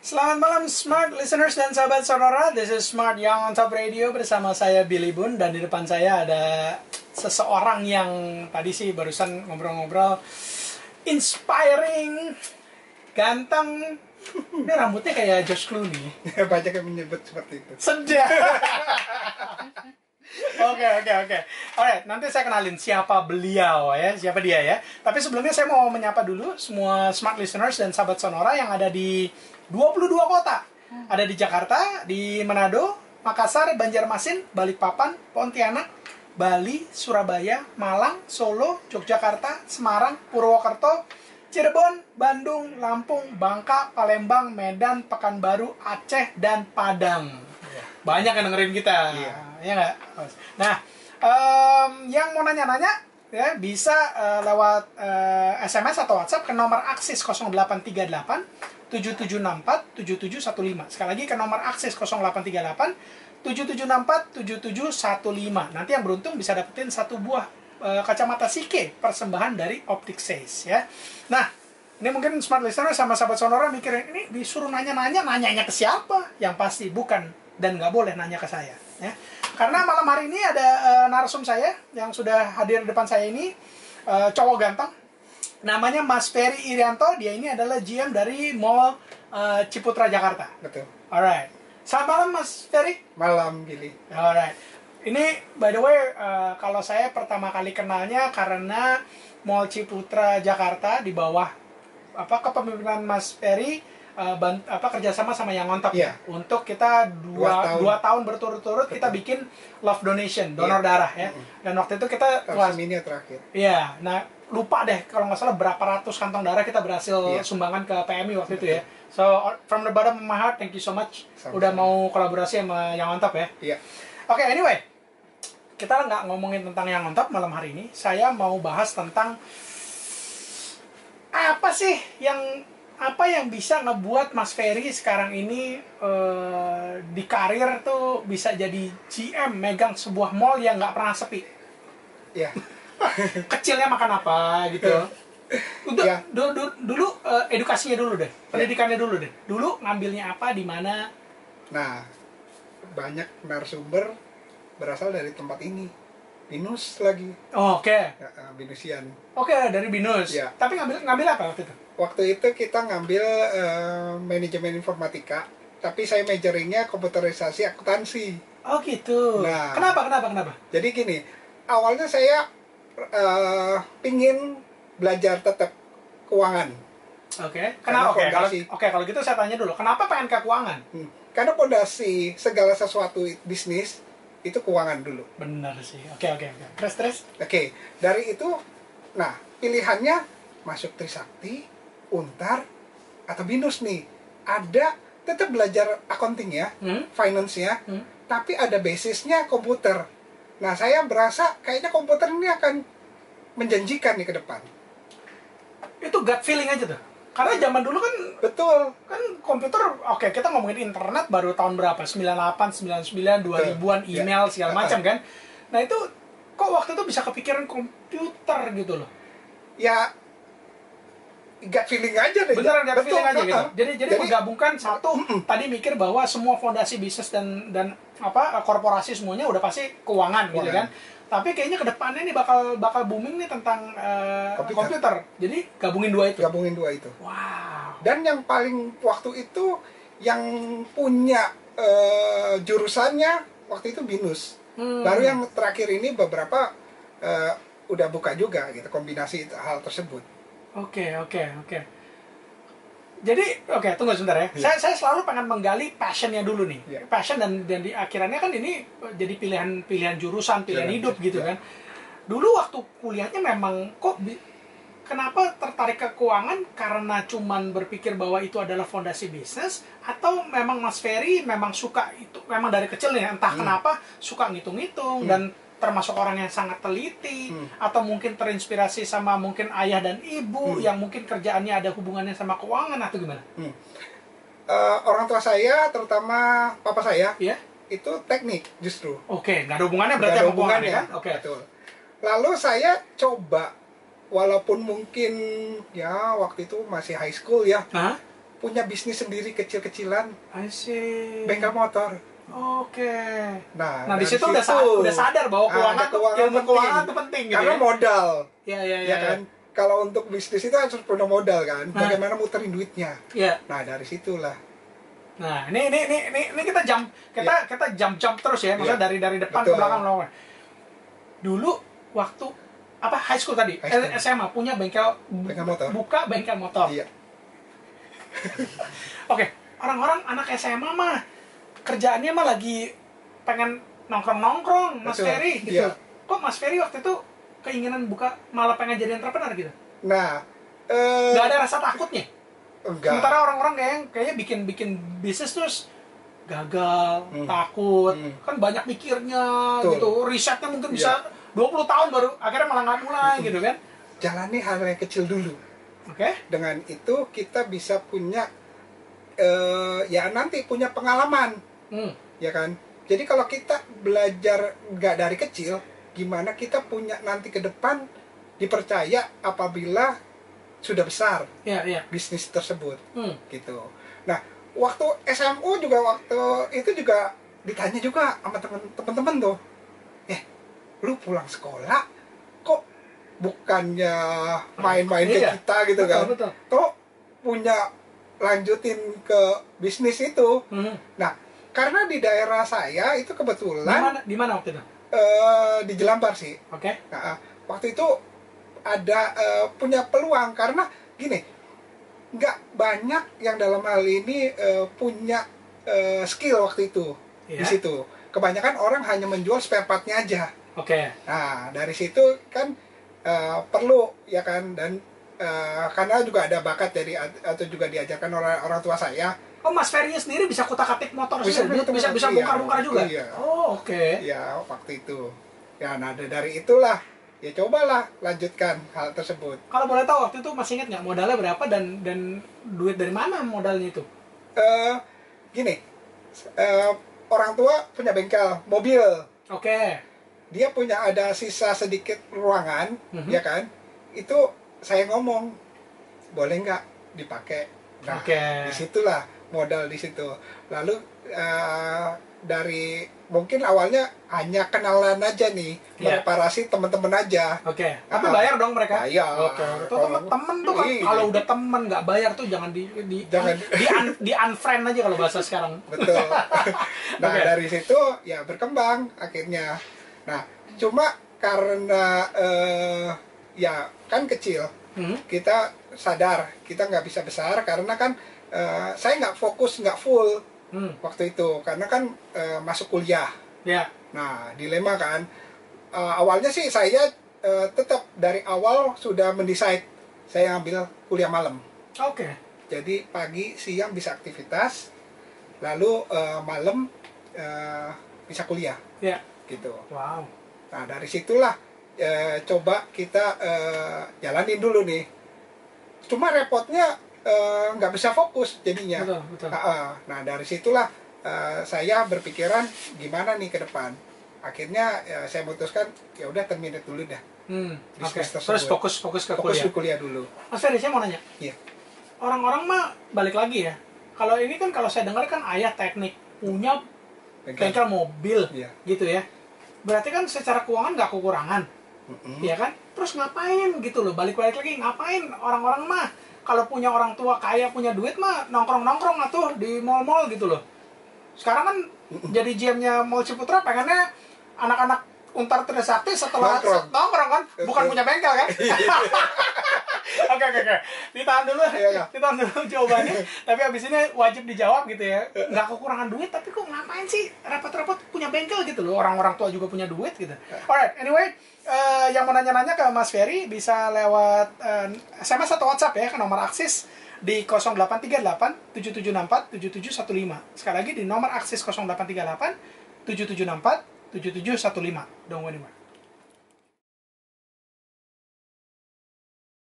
Selamat malam smart listeners dan sahabat sonora. This is Smart Young on Top Radio bersama saya Billy Boon dan di depan saya ada seseorang yang tadi sih barusan ngobrol-ngobrol inspiring, ganteng. Ini rambutnya kayak Josh Clooney. Banyak yang menyebut seperti itu. Sedih. Oke oke oke. Alright, nanti saya kenalin siapa beliau ya, siapa dia ya. Tapi sebelumnya saya mau menyapa dulu semua smart listeners dan sahabat Sonora yang ada di 22 kota. Ada di Jakarta, di Manado, Makassar, Banjarmasin, Balikpapan, Pontianak, Bali, Surabaya, Malang, Solo, Yogyakarta, Semarang, Purwokerto, Cirebon, Bandung, Lampung, Bangka, Palembang, Medan, Pekanbaru, Aceh, dan Padang banyak yang dengerin kita Iya. Ya nggak nah em, yang mau nanya-nanya ya bisa eh, lewat eh, SMS atau WhatsApp ke nomor aksis 0838 7764 7715 sekali lagi ke nomor aksis 0838 7764 7715 nanti yang beruntung bisa dapetin satu buah eh, kacamata Sike persembahan dari Optic Says ya. Nah ini mungkin smart listener sama sahabat sonora mikirin ini disuruh nanya-nanya nanyanya ke siapa? Yang pasti bukan dan nggak boleh nanya ke saya ya karena malam hari ini ada eh, narsum saya yang sudah hadir di depan saya ini eh, cowok ganteng namanya Mas Ferry Irianto dia ini adalah GM dari Mall eh, Ciputra Jakarta Betul. alright selamat malam Mas Ferry Malam, Billy. Alright. Ini by the way uh, kalau saya pertama kali kenalnya karena Mall Ciputra Jakarta di bawah apa kepemimpinan Mas Ferry uh, ban- apa kerjasama sama yang ngontok Iya. untuk kita dua, Dua tahun. dua tahun berturut-turut kita bikin love donation donor Iya. darah ya dan waktu itu kita wah, Tarsiminio terakhir. Iya, nah lupa deh kalau nggak salah berapa ratus kantong darah kita berhasil Iya. sumbangan ke PMI waktu itu ya. So from the bottom of my heart, thank you so much Sama-sama. udah mau kolaborasi sama yang on top ya. Iya. Oke, anyway, kita nggak ngomongin tentang yang on top malam hari ini. Saya mau bahas tentang apa sih yang apa yang bisa ngebuat Mas Ferry sekarang ini eh, di karir tuh bisa jadi GM megang sebuah mall yang nggak pernah sepi Iya. kecilnya makan apa gitu. Ya. du- du- dulu eh, edukasinya dulu deh, pendidikannya dulu deh. Dulu ngambilnya apa di mana? Nah, banyak narasumber berasal dari tempat ini. Binus lagi. Oh, Oke, Ya, eh, Binusian. oke dari binus. Ya. Tapi ngambil ngambil apa waktu itu? Waktu itu kita ngambil eh, manajemen informatika, tapi saya majoringnya komputerisasi akuntansi. Oh gitu. Nah. Kenapa kenapa kenapa? Jadi gini, awalnya saya eh, pingin belajar tetap keuangan. Oke. Karena Kenapa? Oke kalau fondasi. oke kalau gitu saya tanya dulu. Kenapa pengen ke keuangan? Hmm. Karena pondasi segala sesuatu bisnis itu keuangan dulu. Bener sih. Oke oke oke. Terus terus. Oke, dari itu, nah pilihannya masuk Trisakti, Untar, atau Binus nih. Ada tetap belajar accounting ya, Hmm? finance-nya, Hmm? tapi ada basisnya komputer. Nah, saya berasa kayaknya komputer ini akan menjanjikan nih ke depan. Itu gut feeling aja tuh. Karena zaman dulu kan Betul. kan komputer oke kita ngomongin internet baru tahun berapa? 98 99 2000-an Ya. email segala macam kan? Nah itu kok waktu itu bisa kepikiran komputer gitu loh? Ya, gut feeling aja deh. beneran feeling aja gitu betul. jadi jadi menggabungkan satu tadi mikir bahwa semua fondasi bisnis dan dan apa korporasi semuanya udah pasti keuangan gitu kan tapi kayaknya ke depannya nih bakal bakal booming nih tentang eh, Komputer. komputer jadi gabungin dua itu gabungin dua itu. wow Dan yang paling waktu itu yang punya eh, jurusannya waktu itu binus. Hmm. Baru yang terakhir ini beberapa eh, udah buka juga gitu kombinasi hal tersebut. Oke, oke, oke. Jadi, oke, tunggu sebentar ya. Iya. Saya saya selalu pengen menggali passionnya dulu nih. Iya. Passion dan dan di akhirannya kan ini jadi pilihan pilihan jurusan, pilihan Pilihan hidup hidup, gitu iya. kan. Dulu waktu kuliahnya memang kok kenapa tertarik ke keuangan karena cuman berpikir bahwa itu adalah fondasi bisnis atau memang Mas Ferry memang suka itu memang dari kecil nih entah Hmm. kenapa suka ngitung-ngitung dan termasuk orang yang sangat teliti Hmm. atau mungkin terinspirasi sama mungkin ayah dan ibu Hmm. yang mungkin kerjaannya ada hubungannya sama keuangan atau gimana? Hmm. Eh, orang tua saya, terutama papa saya, Iya? itu teknik justru. Oke, nggak ada hubungannya berarti ada sama keuangan hubungannya. ya kan? Oke. Betul. Lalu saya coba, walaupun mungkin ya waktu itu masih high school ya, Hah? punya bisnis sendiri kecil-kecilan bengkel motor. Oke. Nah, Nah, di situ udah sa- udah sadar bahwa Ah, keuangan tuh keuangan ilmu keuangan tuh penting gitu Karena ya. modal, Iya, iya, ya iya. kan. Kalau untuk bisnis itu harus punya modal kan. Nah. Bagaimana muterin duitnya. Iya. Nah, dari situlah. Nah, ini ini ini ini, ini kita jam kita kita jam jam terus ya, maksudnya Iya. dari dari depan ke Betul. belakang belakang. Dulu waktu apa high school tadi, High school. Eh, SMA punya bengkel Bengkel motor. buka bengkel motor. Iya. Oke, orang-orang anak SMA mah kerjaannya mah lagi pengen nongkrong-nongkrong, Mas Betul, Ferry gitu. iya. Kok Mas Ferry waktu itu keinginan buka malah pengen jadi entrepreneur gitu? Nah, eh Gak ada rasa takutnya. enggak. Sementara orang-orang kayak kayaknya bikin bikin bisnis terus gagal, Hmm. takut, Hmm. kan banyak mikirnya Betul. gitu, risetnya mungkin bisa 20 tahun baru akhirnya malah nggak mulai gitu kan. Jalani hal yang kecil dulu. Oke? Dengan itu kita bisa punya eh ya nanti punya pengalaman, Hmm. ya kan? Jadi kalau kita belajar nggak dari kecil, gimana kita punya nanti ke depan dipercaya apabila sudah besar Iya, iya. bisnis tersebut Hmm. gitu. Nah, waktu SMU juga waktu itu juga ditanya juga sama temen- temen-temen tuh, eh, lu pulang sekolah kok bukannya main-main ke Iya, kita gitu betul, kan? betul. Kok punya lanjutin ke bisnis itu? Hmm. Nah, karena di daerah saya itu Di kebetulan mana di mana waktu itu? eh, di Jelambar sih. Oke. Nah, waktu itu ada eh, punya peluang karena gini, nggak banyak yang dalam hal ini eh, punya eh, skill waktu itu di Iya. situ. Kebanyakan orang hanya menjual spare partnya aja. Oke. Nah, dari situ kan eh, perlu ya kan dan eh, karena juga ada bakat dari atau juga diajarkan orang orang tua saya. Oh, Mas Ferry sendiri bisa kutak-atik motor Bisa, sendiri, bisa, bisa bisa iya. bongkar-bongkar juga. Iya. Oh, oke. Ya, waktu itu. Ya, nah dari itulah ya cobalah lanjutkan hal tersebut. Kalau boleh tahu waktu itu masih ingat nggak modalnya berapa dan dan duit dari mana modalnya itu? eh gini, eh, orang tua punya bengkel mobil, Oke. dia punya ada sisa sedikit ruangan, Mhm. ya kan? Itu saya ngomong, boleh nggak dipakai? Nah, Oke. di situlah modal di situ. Lalu eh, dari mungkin awalnya hanya kenalan aja nih, Iya. mereparasi teman-teman aja. Oke. Tapi Ah. bayar dong mereka. Bayar. Oke. Itu temen, temen tuh kan Iya. kalau udah temen nggak bayar tuh jangan di di Jangan. di, un- di unfriend aja kalau bahasa sekarang. betul nah Oke. dari situ ya berkembang akhirnya nah cuma karena eh, ya kan kecil Hmm. kita sadar kita nggak bisa besar karena kan eh, saya nggak fokus nggak full Hmm. waktu itu karena kan eh, masuk kuliah Ya. nah dilema kan Eh, awalnya sih saya eh, tetap dari awal sudah mendesain saya ambil kuliah malam Oke. jadi pagi siang bisa aktivitas lalu eh, malam eh, bisa kuliah Ya. gitu Wow. nah dari situlah eh, coba kita eh, jalanin dulu nih cuma repotnya eh, nggak bisa fokus jadinya Betul, betul. Ah, ah. nah dari situlah eh, saya berpikiran gimana nih ke depan akhirnya ya, saya memutuskan ya udah terminate dulu dah Hmm. Oke. Tersebut. Terus fokus fokus ke fokus kuliah. kuliah dulu Mas Ferry, saya mau nanya. Iya. Orang-orang mah balik lagi ya. Kalau ini kan kalau saya dengar kan ayah teknik punya bengkel mobil Iya. gitu ya. Berarti kan secara keuangan nggak kekurangan, Mm-mm. ya kan? Terus ngapain gitu loh? Balik-balik lagi ngapain? Orang-orang mah kalau punya orang tua kaya punya duit mah nongkrong-nongkrong atuh di mall-mall gitu loh. Sekarang kan jadi GM-nya Mall Ciputra pengennya anak-anak Untar Trisakti setelah Nongkrong. nongkrong kan, bukan Betul. punya bengkel kan? Oke oke oke. Ditahan dulu, Iya, iya. ditahan dulu jawabannya. tapi abis ini wajib dijawab gitu ya. Nggak kekurangan duit, tapi kok ngapain sih repot-repot punya bengkel gitu loh. Orang-orang tua juga punya duit gitu. Alright, anyway, eh, yang mau nanya-nanya ke Mas Ferry bisa lewat eh, SMS atau WhatsApp ya ke nomor aksis di 0838 7764 7715. Sekali lagi di nomor aksis 0838 7764 7715. Don't go anywhere.